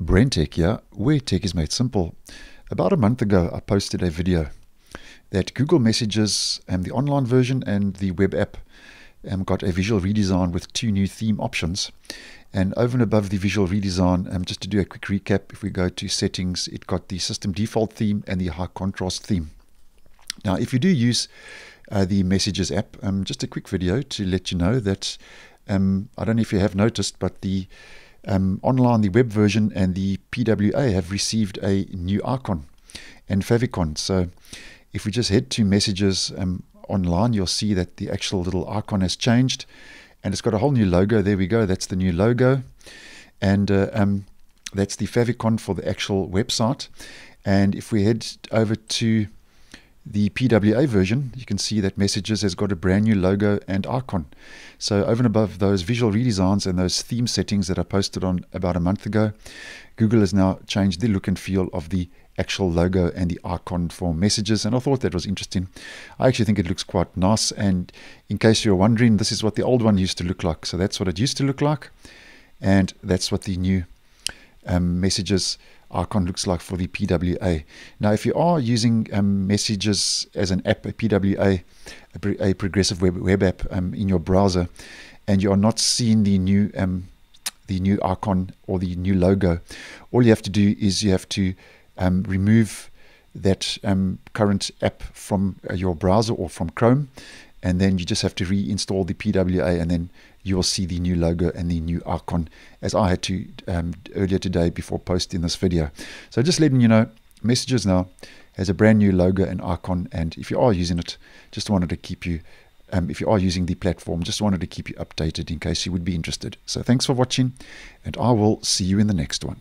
BrenTech here, where tech is made simple. About a month ago, I posted a video that Google Messages, and the online version and the web app, um, got a visual redesign with two new theme options. And over and above the visual redesign, um, just to do a quick recap, if we go to settings, it got the system default theme and the high contrast theme. Now, if you do use uh, the Messages app, um, just a quick video to let you know that um, I don't know if you have noticed, but the um, online, the web version and the PWA have received a new icon and favicon. So if we just head to messages um, online, you'll see that the actual little icon has changed and it's got a whole new logo. There we go. That's the new logo. And uh, um, that's the favicon for the actual website. And if we head over to the PWA version, you can see that Messages has got a brand new logo and icon. So over and above those visual redesigns and those theme settings that I posted on about a month ago, Google has now changed the look and feel of the actual logo and the icon for Messages. And I thought that was interesting. I actually think it looks quite nice. And in case you're wondering, this is what the old one used to look like. So that's what it used to look like. And that's what the new um, Messages icon looks like for the PWA. Now, if you are using um, Messages as an app, a PWA, a, a progressive web, web app um, in your browser, and you are not seeing the new um, the new icon or the new logo, all you have to do is you have to um, remove that um, current app from uh, your browser or from Chrome, and then you just have to reinstall the PWA, and then you will see the new logo and the new icon as I had to um, earlier today before posting this video. So just letting you know, Messages now has a brand new logo and icon, and if you are using it, just wanted to keep you, um, if you are using the platform, just wanted to keep you updated in case you would be interested. So thanks for watching, and I will see you in the next one.